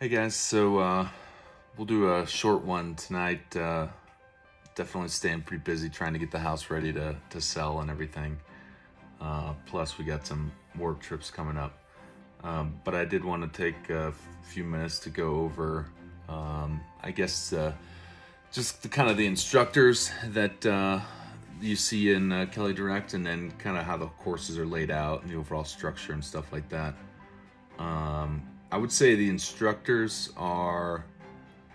Hey guys, so uh, we'll do a short one tonight. Uh, definitely staying pretty busy trying to get the house ready to, to sell and everything. Uh, plus, we got some work trips coming up. Um, but I did want to take a few minutes to go over, um, I guess, uh, just the kind of the instructors that uh, you see in uh, Kelley Direct, and then kind of how the courses are laid out and the overall structure and stuff like that. Um, I would say the instructors are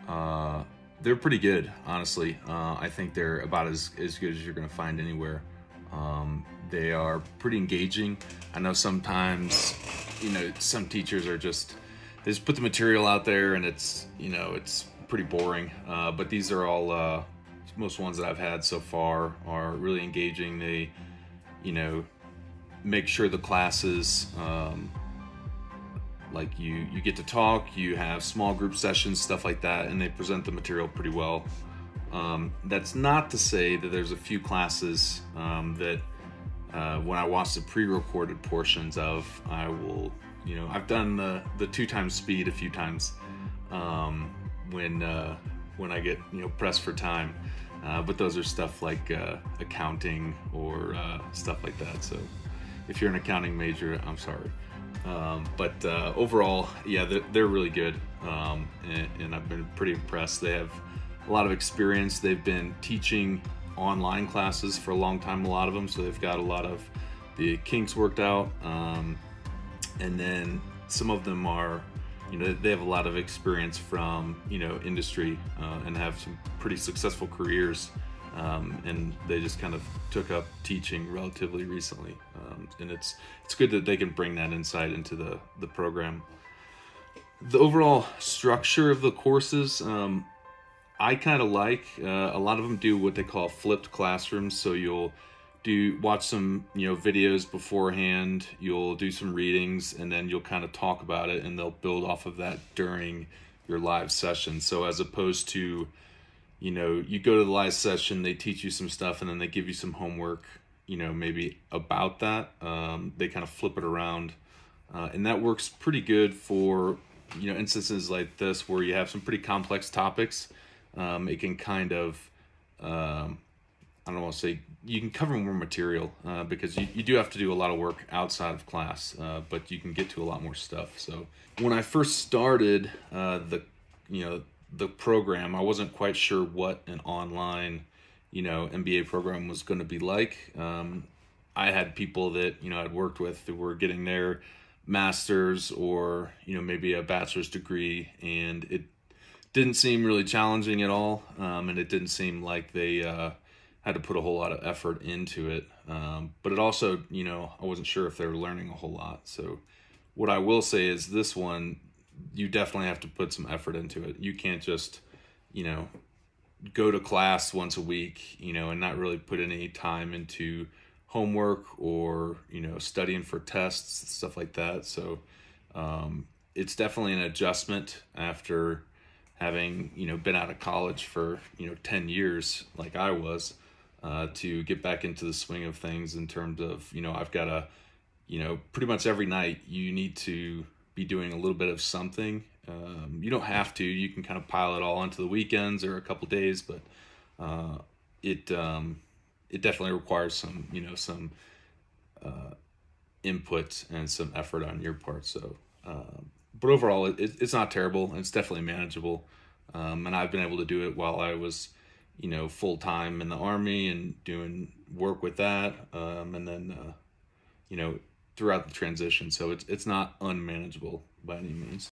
uh, they're pretty good, honestly. Uh, I think they're about as, as good as you're going to find anywhere. Um, they are pretty engaging. I know sometimes, you know, some teachers are just they just put the material out there and it's you know it's pretty boring. Uh, but these are all uh, most ones that I've had so far are really engaging. They, you know, make sure the classes. Um, like you you get to talk you have small group sessions stuff like that and they present the material pretty well. Um, that's not to say that there's a few classes um, that uh, when i watch the pre-recorded portions of i will you know i've done the the two times speed a few times um, when uh, when i get you know pressed for time. Uh, but those are stuff like uh, accounting or uh, stuff like that. So if you're an accounting major i'm sorry um, but uh, overall, yeah, they're, they're really good, um, and, and, I've been pretty impressed. They have a lot of experience. They've been teaching online classes for a long time, a lot of them, so they've got a lot of the kinks worked out. Um, and then some of them are, you know, they have a lot of experience from, you know, industry uh, and have some pretty successful careers um, and they just kind of took up teaching relatively recently. Um, and it's it's good that they can bring that insight into the the program. The overall structure of the courses, um, I kind of like. Uh, a lot of them do what they call flipped classrooms, so you'll do watch some you know videos beforehand you'll do some readings and then you'll kind of talk about it and they'll build off of that during your live session so as opposed to you know, you go to the live session, they teach you some stuff, and then they give you some homework, you know, maybe about that. Um, they kind of flip it around. Uh, and that works pretty good for, you know, instances like this where you have some pretty complex topics. Um, it can kind of, um, I don't want to say, you can cover more material uh, because you, you do have to do a lot of work outside of class, uh, but you can get to a lot more stuff. So when I first started uh, the, you know, the program, I wasn't quite sure what an online, you know, MBA program was going to be like. Um, I had people that you know I'd worked with who were getting their masters or you know maybe a bachelor's degree, and it didn't seem really challenging at all, um, and it didn't seem like they uh, had to put a whole lot of effort into it. Um, but it also, you know, I wasn't sure if they were learning a whole lot. So, what I will say is this one you definitely have to put some effort into it. You can't just, you know, go to class once a week, you know, and not really put any time into homework or, you know, studying for tests, stuff like that. So um, it's definitely an adjustment after having, you know, been out of college for, you know, 10 years like I was. Uh, to get back into the swing of things in terms of you know I've got a you know pretty much every night you need to be doing a little bit of something. Um, you don't have to. You can kind of pile it all onto the weekends or a couple days, but uh, it um, it definitely requires some you know some uh, input and some effort on your part. So, uh, but overall, it, it's not terrible. It's definitely manageable, um, and I've been able to do it while I was you know full time in the army and doing work with that, um, and then uh, you know throughout the transition. So it's it's not unmanageable by any means.